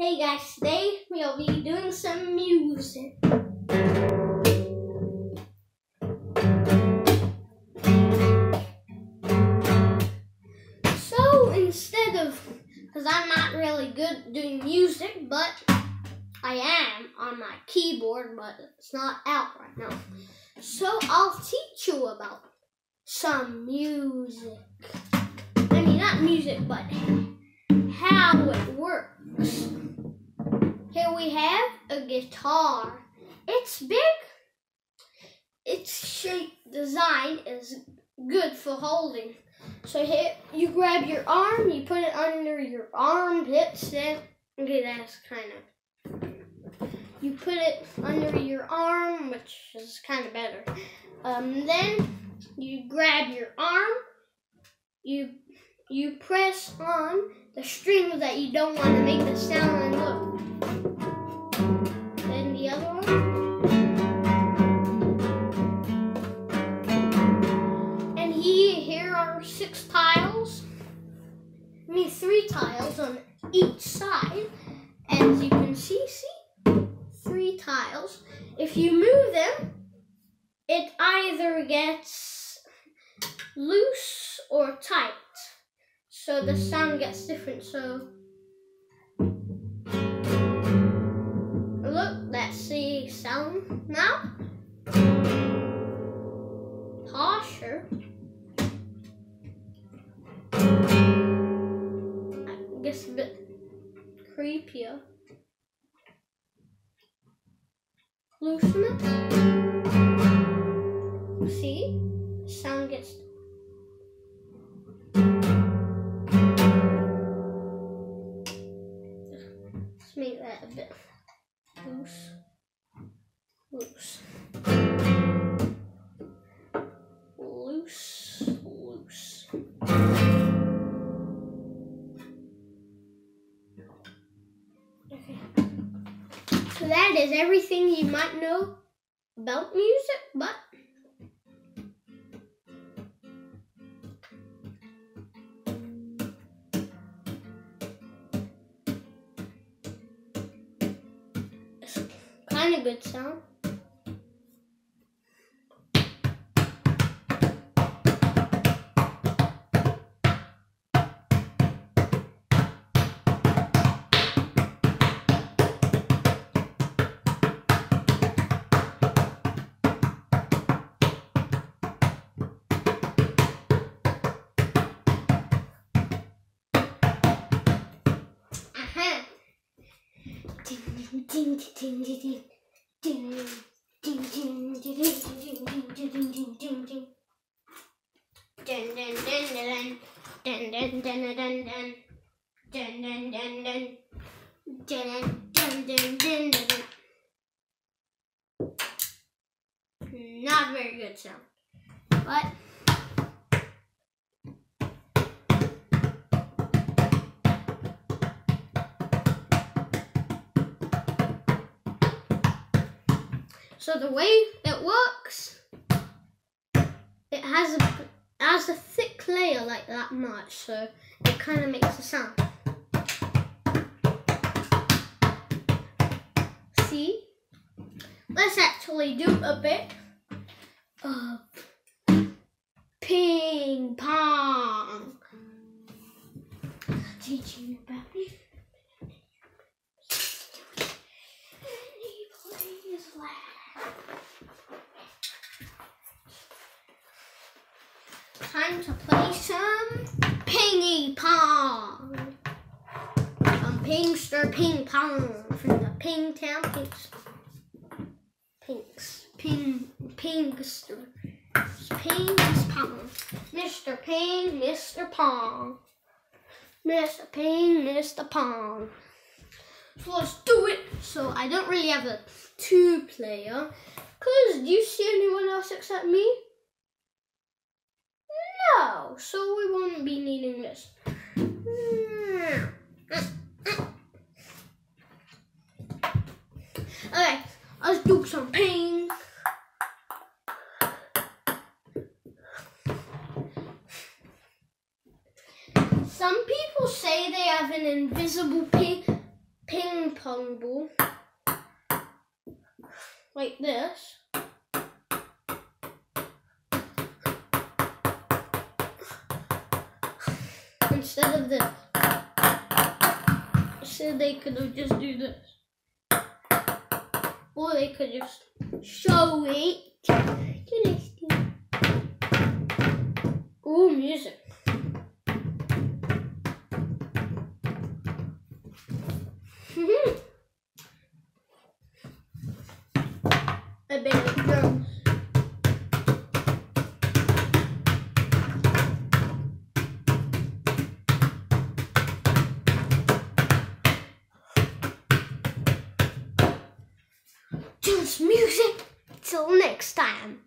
Hey guys, today we'll be doing some music. So instead of, because I'm not really good doing music, but I am on my keyboard, but it's not out right now. So I'll teach you about some music. I mean, not music, but how it works. Here we have a guitar. It's big. Its shape design is good for holding. So here you grab your arm, you put it under your armpits, then okay, that's kind of you put it under your arm, which is kind of better. Um, then you grab your arm, you you press on the strings that you don't want to make the sound look. Six tiles. I mean three tiles on each side. As you can see, see? Three tiles. If you move them, it either gets loose or tight so the sound gets different. So look, let's see sound now. Harsher. Creepier. Loosen it. See? Sound gets Let's make that a bit. Loose. Loose. So that is everything you might know about music, but kind of good sound. Not very good sound, but So the way it works, it has a it has a thick layer like that much, so it kind of makes a sound. See? Let's actually do a bit of ping pong. About me. And he plays loud. Time to play some pingy pong. Some pingster ping pong from the Ping Town Pinks. Pinks. Ping Pingster. Ping's Pong. Mr. Ping, Mr. Pong. Mr. Ping, Mr. Pong. So let's do it. So I don't really have a two player. Cause do you see anyone else except me? No, so we won't be needing this. Okay, let's do some ping. Some people say they have an invisible ping like this. Instead of this. So they could have just do this. Or they could just show it. Ooh, music. I bet it grows. Just music. Till next time.